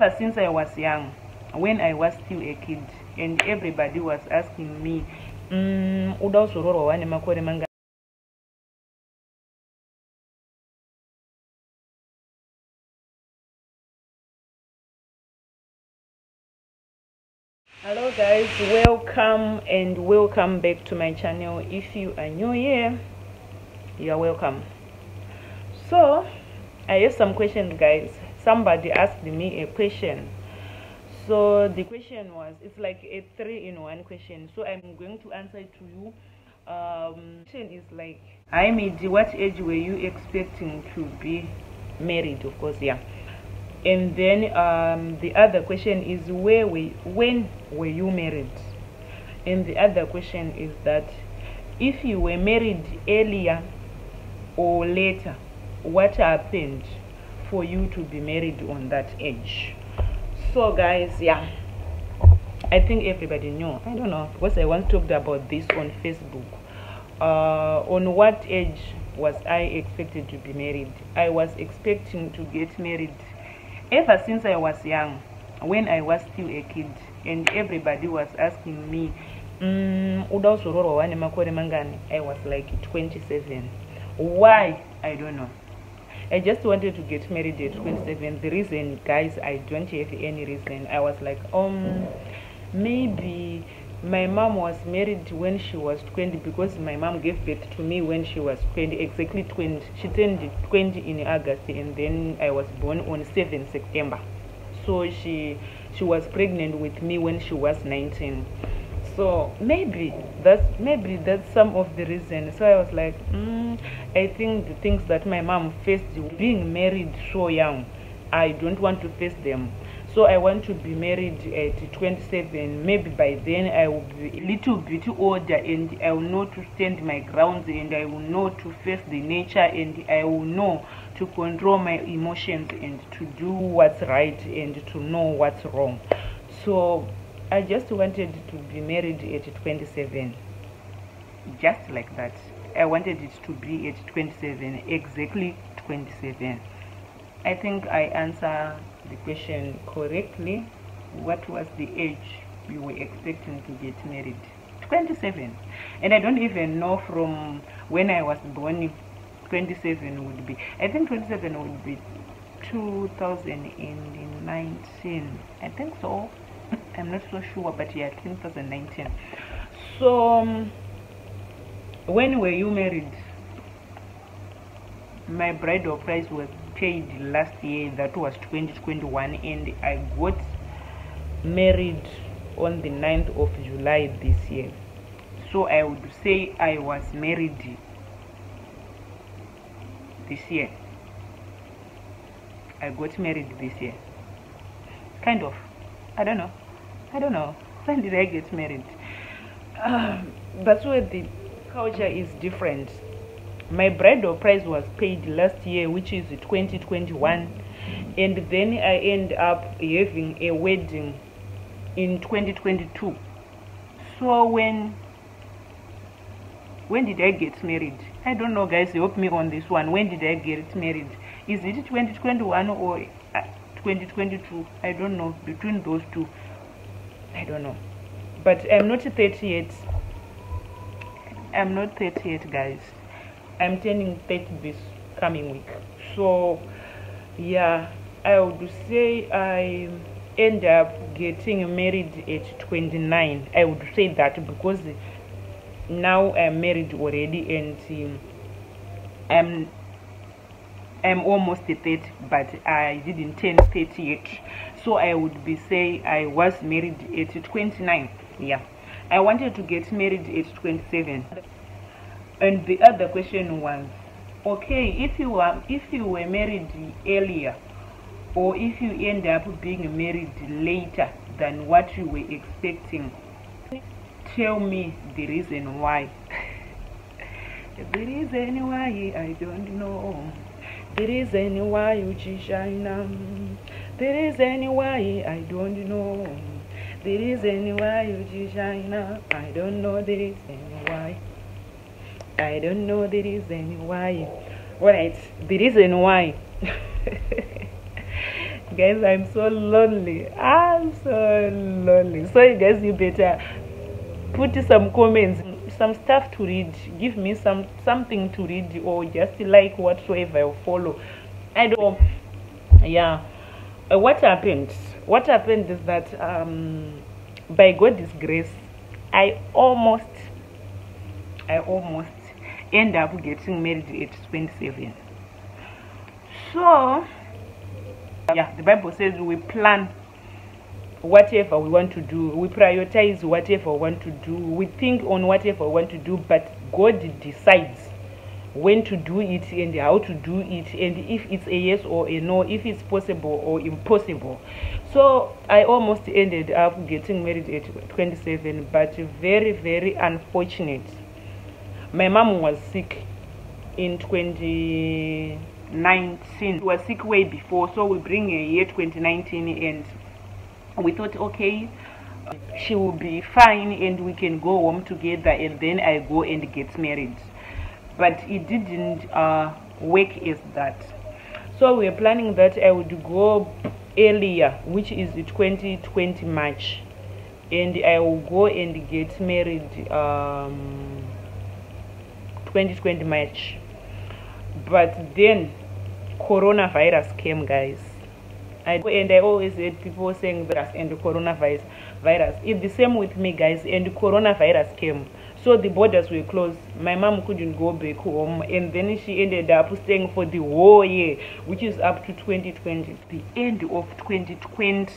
ever since I was young, when I was still a kid, and everybody was asking me, mm, uda wane makore manga hello guys. Welcome and welcome back to my channel. If you are new here you are welcome. So i have some questions guys somebody asked me a question. So the question was it's like a three in one question. So i'm going to answer it to you. Um question is like i made what age were you expecting to be married? Of course yeah. And then um, the other question is where we when were you married? And the other question is that if you were married earlier or later what happened for you to be married on that age so guys yeah i think everybody knew i don't know because i once talked about this on facebook uh, on what age was i expected to be married i was expecting to get married ever since I was young, when I was still a kid, and everybody was asking me, mm? I was like 27. Why? I don't know. I just wanted to get married at 27. The reason, guys, I don't have any reason. I was like, um, maybe my mom was married when she was 20 because my mom gave birth to me when she was 20 exactly 20 she turned 20 in august and then i was born on 7 september so she she was pregnant with me when she was 19 so maybe that's maybe that's some of the reason. So i was like mm, i think the things that my mom faced being married so young i don't want to face them. So i want to be married at 27 maybe by then i will be a little bit older and i will know to stand my grounds and i will know to face the nature and i will know to control my emotions and to do what's right and to know what's wrong. So i just wanted to be married at 27 just like that. I wanted it to be at 27 exactly 27 i think i answer the question correctly. What was the age you were expecting to get married? 27 and i don't even know from when i was born 27 would be. I think 27 would be 2019 i think so i'm not so sure but yeah 2019 so um, when were you married? My bridal price was paid last year that was 2021 and i got married on the 9th of july this year. So i would say i was married this year. I got married this year. Kind of i don't know. I don't know. When did i get married? Um, that's where the culture is different my bridal price was paid last year which is 2021 and then i end up having a wedding in 2022 so when when did i get married? I don't know guys. Help me on this one. When did i get married? Is it 2021 or 2022 i don't know between those two i don't know but i'm not 30 yet i'm not 30 yet guys I'm turning 30 this coming week. So, yeah, I would say I end up getting married at 29. I would say that because now I'm married already and um, I'm I'm almost 30, but I didn't turn 30 yet. So I would be say I was married at 29. Yeah, I wanted to get married at 27 and the other question was okay if you were if you were married earlier or if you end up being married later than what you were expecting tell me the reason why the reason why i don't know the reason why you china the reason why i don't know. The reason why you china i don't know the reason why. I don't know the reason why. Alright, the reason why. guys i'm so lonely. I'm so lonely. So you guys you better put some comments some stuff to read. Give me some something to read or just like whatsoever i follow. I don't yeah. Uh, what happened? What happened is that um by god's grace i almost i almost end up getting married at 27 so yeah the bible says we plan whatever we want to do we prioritize whatever we want to do we think on whatever we want to do but god decides when to do it and how to do it and if it's a yes or a no if it's possible or impossible. So i almost ended up getting married at 27 but very very unfortunate. My mom was sick in 20 19 was sick way before so we bring a year 2019 and we thought okay she will be fine and we can go home together and then i go and get married. But it didn't uh, work as that. So we are planning that i would go earlier which is the 2020 march. And i will go and get married um 2020 march. But then coronavirus came guys I, and i always heard people saying that and coronavirus virus. It's the same with me guys and coronavirus came so the borders were closed. My mom couldn't go back home and then she ended up staying for the whole year which is up to 2020 the end of 2020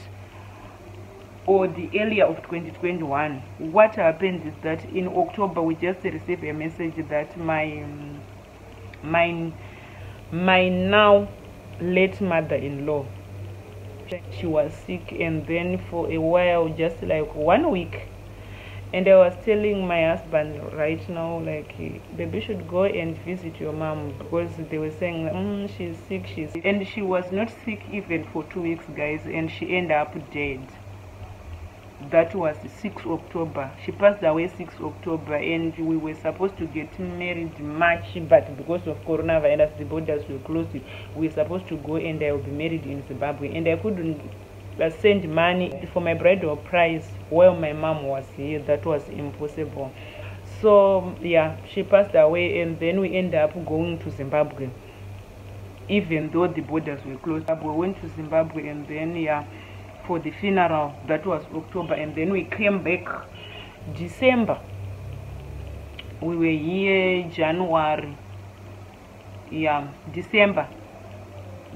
or the earlier of 2021 what happened is that in october we just received a message that my my my now late mother-in-law she was sick and then for a while just like one week and i was telling my husband right now like baby should go and visit your mom because they were saying mm, she's sick she's sick. and she was not sick even for two weeks guys and she ended up dead that was 6 october. She passed away 6 october and we were supposed to get married march but because of coronavirus the borders were closed. We were supposed to go and i will be married in zimbabwe and i couldn't uh, send money for my bridal price while my mom was here. That was impossible. So yeah she passed away and then we ended up going to zimbabwe. Even though the borders were closed we went to zimbabwe and then yeah for the funeral that was october and then we came back december. We were here january. Yeah december.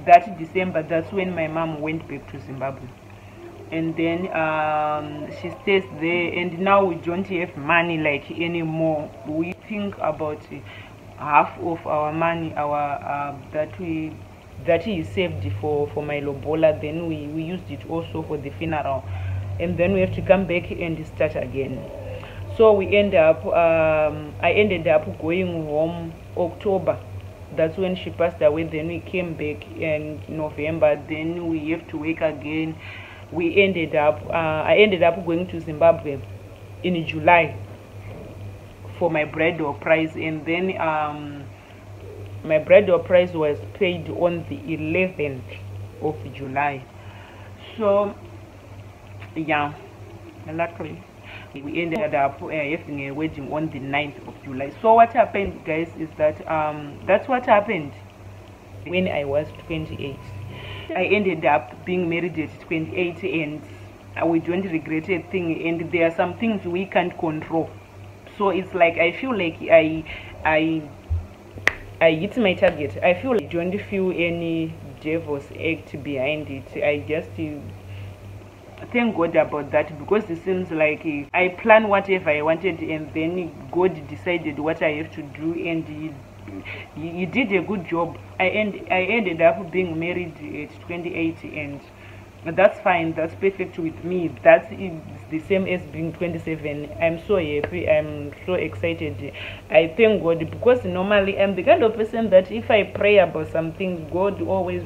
That december that's when my mom went back to zimbabwe. And then um, she stays there and now we don't have money like anymore. We think about half of our money our uh, that we that he saved for for my lobola then we we used it also for the funeral. And then we have to come back and start again. So we end up um, i ended up going home october. That's when she passed away. Then we came back in november. Then we have to work again. We ended up uh, i ended up going to zimbabwe in july for my bridal price. And then um, my bridal price was paid on the 11th of july. So yeah luckily we ended up uh, having a wedding on the 9th of july. So what happened guys is that um that's what happened. When i was 28 i ended up being married at 28 and we don't regret a thing and there are some things we can't control. So it's like i feel like i i I hit my target. I feel like I don't feel any devil's act behind it. I just thank God about that because it seems like uh, I plan whatever I wanted and then God decided what I have to do and he, he, did a good job. I end I ended up being married at 28 and that's fine that's perfect with me. That is the same as being 27 i'm so happy i'm so excited. I thank god because normally i'm the kind of person that if i pray about something god always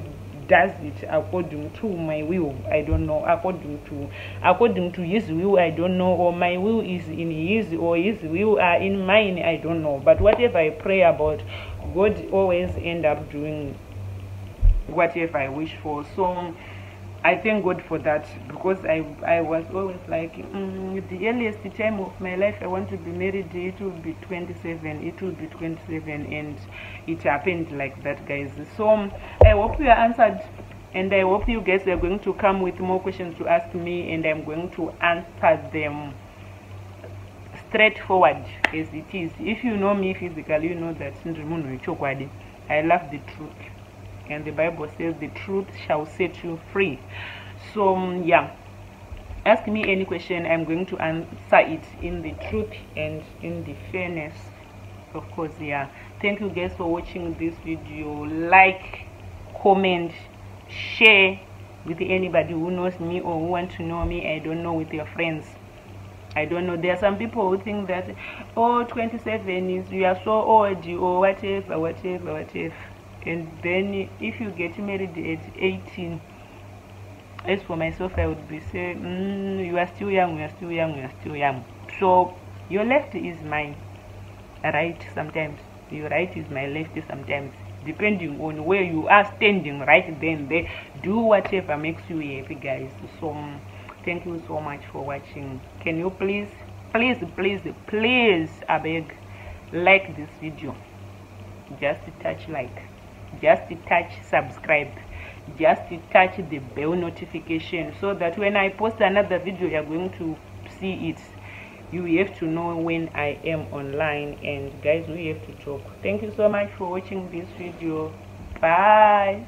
does it according to my will. I don't know according to according to his will i don't know or my will is in his or his will are in mine i don't know. But whatever i pray about god always end up doing whatever i wish for. So I thank God for that because I I was always like mm, the earliest time of my life I want to be married it will be 27 it will be 27 and it happened like that guys. So I hope you are answered and I hope you guys are going to come with more questions to ask me and I'm going to answer them straightforward as it is. If you know me physically you know that I love the truth and the bible says the truth shall set you free. So um, yeah. Ask me any question i'm going to answer it in the truth and in the fairness of course yeah. Thank you guys for watching this video. Like comment share with anybody who knows me or who want to know me. I don't know with your friends. I don't know. There are some people who think that oh 27 is you are so old or whatever whatever whatever and then if you get married at 18 as for myself i would be saying mm, you are still young you are still young you are still young. So your left is my right sometimes. Your right is my left sometimes depending on where you are standing right then they do whatever makes you happy guys. So thank you so much for watching. Can you please please please please i beg like this video. Just touch like just to touch subscribe. Just to touch the bell notification so that when i post another video you're going to see it. You have to know when i am online. And guys we have to talk. Thank you so much for watching this video. Bye